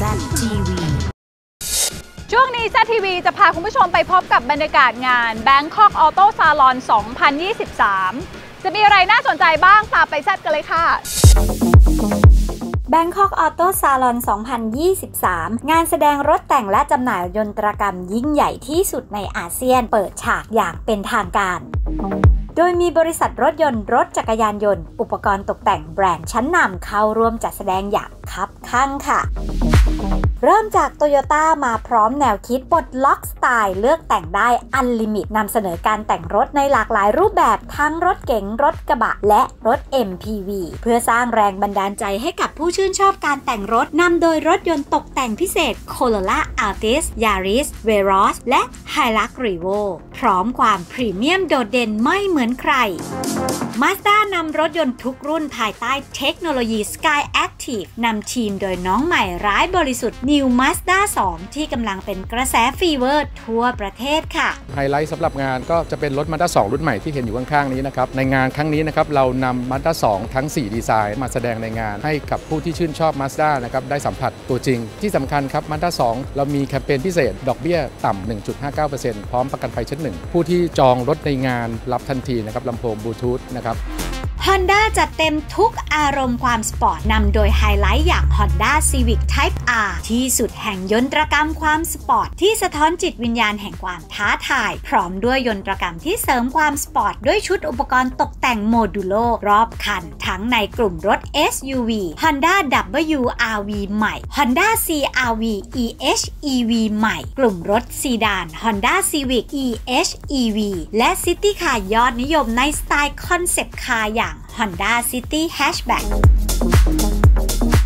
ZTV ช่วงนี้ ZTV จะพาคุณผู้ชมไปพบกับบรรยากาศงาน Bangkok Auto Salon 2023 จะมีอะไรน่าสนใจบ้างตามไปแซดกันเลยค่ะ Bangkok Auto Salon 2023 งานแสดงรถแต่งและจำหน่ายยนตรกรรมยิ่งใหญ่ที่สุดในอาเซียนเปิดฉากอย่างเป็นทางการ โดยมีบริษัทรถยนต์รถจักรยานยนต์ อุปกรณ์ตกแต่งแบรนด์ชั้นนำเข้าร่วมจัดแสดงอย่างคับข้างค่ะ เริ่มจากโตโยต้ามาพร้อมแนวคิดปลดล็อกสไตล์เลือกแต่งได้ Unlimit นำเสนอการแต่งรถในหลากหลายรูปแบบทั้งรถเก๋งรถกระบะ และรถ MPV เพื่อสร้างแรงบันดาลใจให้กับผู้ชื่นชอบการแต่งรถนำโดยรถยนต์ตกแต่งพิเศษ Corolla Altis Yaris Veloz และ Hilux Revo พร้อมความพรีเมียมโดดเด่นไม่เหมือนใคร Mazda นำรถยนต์ทุกรุ่นภายใต้เทคโนโลยี Skyactiv นำทีมโดยน้องใหม่ร้ายบริสุทธิ์ New Mazda 2 ที่กำลังเป็นกระแส fever ทั่วประเทศค่ะ ไฮไลท์สำหรับงานก็จะเป็นรถ Mazda 2 รุ่นใหม่ที่เห็นอยู่ข้างๆนี้นะครับ ในงานครั้งนี้นะครับเรานำ Mazda 2 ทั้ง 4 ดีไซน์มาแสดงในงาน ให้กับผู้ที่ชื่นชอบ Mazda นะครับได้สัมผัสตัวจริง ที่สำคัญครับ Mazda 2 เรามีแคมเปญพิเศษ ดอกเบี้ยต่ำ 1.59%พร้อมประกันภัยชั้นหนึ่งผู้ที่จองรถในงานรับทันทีนะครับลำโพงบลูทูธนะครับ Honda จัดเต็มทุกอารมณ์ความสปอร์ตนำโดยไฮไลท์อย่าง Honda Civic Type R ที่สุดแห่งยนตรกรรมความสปอร์ตที่สะท้อนจิตวิญญาณแห่งความท้าทาย พร้อมด้วยยนตรกรรมที่เสริมความสปอร์ตด้วยชุดอุปกรณ์ตกแต่ง Modulo รอบคัน ทั้งในกลุ่มรถ SUV Honda WRV ใหม่ Honda CRV e:HEV ใหม่ กลุ่มรถซีดาน Honda Civic e:HEV และ City Car ยอดนิยมในสไตล์ concept car อย่าง Honda City Hatchback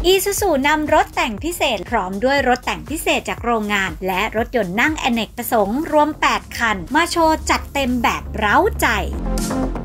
อีซูซูนำรถแต่งพิเศษ พร้อมด้วยรถแต่งพิเศษจากโรงงาน และรถยนต์นั่งอเนกประสงค์รวม 8 คัน มาโชว์จัดเต็มแบบเร้าใจ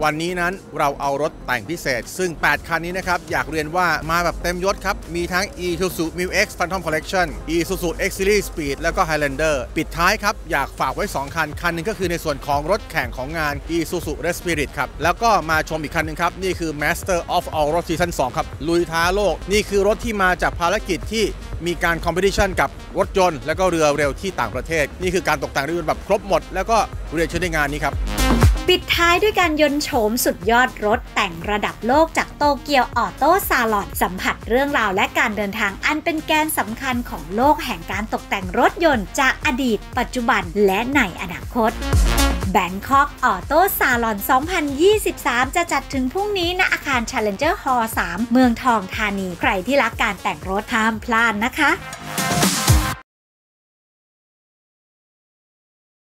วันนี้นั้นเราเอารถแต่งพิเศษ ซึ่ง 8 คันนี้นะครับ อยากเรียนว่ามาแบบเต็มยศครับ มีทั้ง Isuzu m u X Phantom Collection Isuzu X Series Speed แล้วก็ Highlander ปิดท้ายครับ อยากฝากไว้ 2 คัน คันหนึงก็คือในส่วนของรถแข่งของงาน Isuzu Red Spirit ครับ แล้วก็มาชมอีกคันหนึงครับ นี่คือ Master of All Road Season 2 ครับ ลุยท้าโลก นี่คือรถที่มาจากภารกิจที่มีการ competition กับรถยนต์ แล้วก็เรือเร็วที่ต่างประเทศ นี่คือการตกแต่งรถยนต์แบบครบหมด แล้วก็เรียนเชิญในงานนี้ครับ ปิดท้ายด้วยการยนต์โฉมสุดยอดรถแต่งระดับโลกจาก Tokyo Auto Salon สัมผัสเรื่องราวและการเดินทางอันเป็นแกนสำคัญของโลกแห่งการตกแต่งรถยนต์จากอดีต ปัจจุบันและในอนาคต Bangkok Auto Salon 2023 จะจัดถึงพรุ่งนี้ณอาคาร Challenger Hall 3 เมืองทองธานี ใครที่รักการแต่งรถห้ามพลาดนะคะ